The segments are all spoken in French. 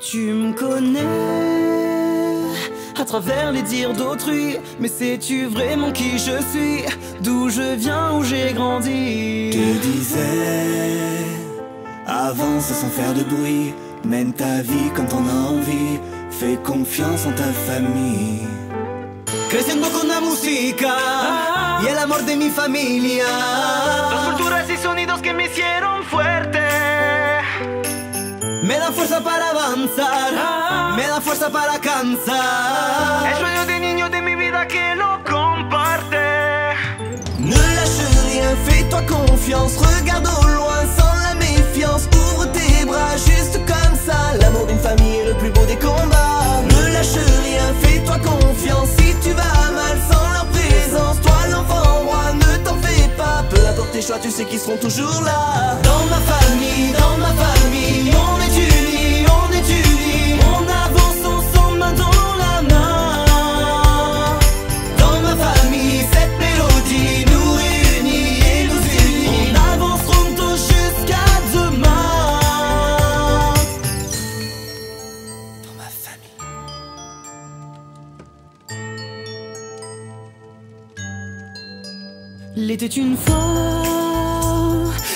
Tu me connais à travers les dires d'autrui, mais sais-tu vraiment qui je suis, d'où je viens, où j'ai grandi? Tu disais, avance sans faire de bruit, mène ta vie comme t'en as envie, fais confiance en ta famille. Creciendo con la música y el amor de mi familia. Dos culturas y sonidos que me hicieron fuerte. Me da fuerza para avanzar, me da fuerza para cansar. El sueño de niño de mi vida que lo comparte. Ne lâche rien, fais-toi confiance, regarde au loin sans la méfiance. Ouvre tes bras juste comme ça. L'amour d'une famille est le plus beau des combats. Ne lâche rien, fais-toi confiance. Si tu vas mal sans leur présence, toi l'enfant roi, ne t'en fais pas. Peu importe tes choix, tu sais qu'ils seront toujours là. Dans ma famille, dans ma famille, Il une fois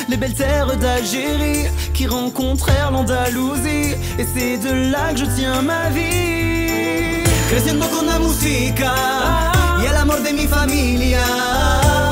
les belles terres d'Algérie qui rencontrèrent l'Andalousie et c'est de là que je tiens ma vie. Creciendo con la música y el amor de mi familia.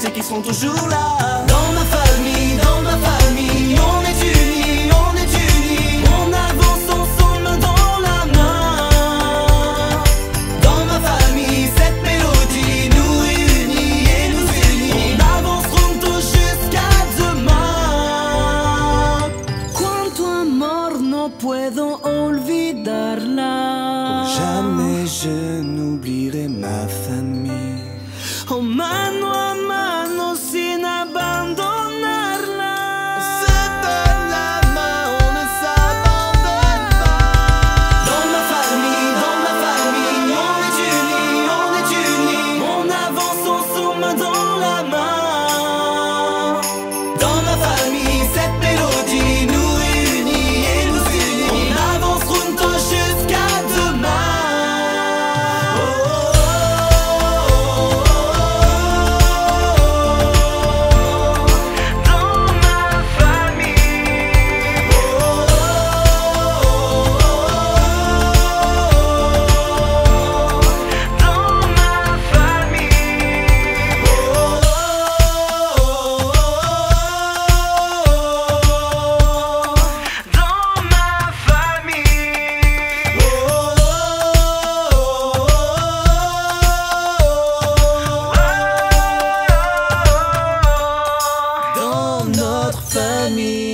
Sais qu'ils seront toujours là. Dans ma famille, dans ma famille, on est unis, on est unis. On avance ensemble dans la main. Dans ma famille, cette mélodie nous réunit et nous unit. On avancerons tous jusqu'à demain. Cuánto amor no puedo olvidarla. Jamais je n'oublierai ma famille. Oh, ma love me.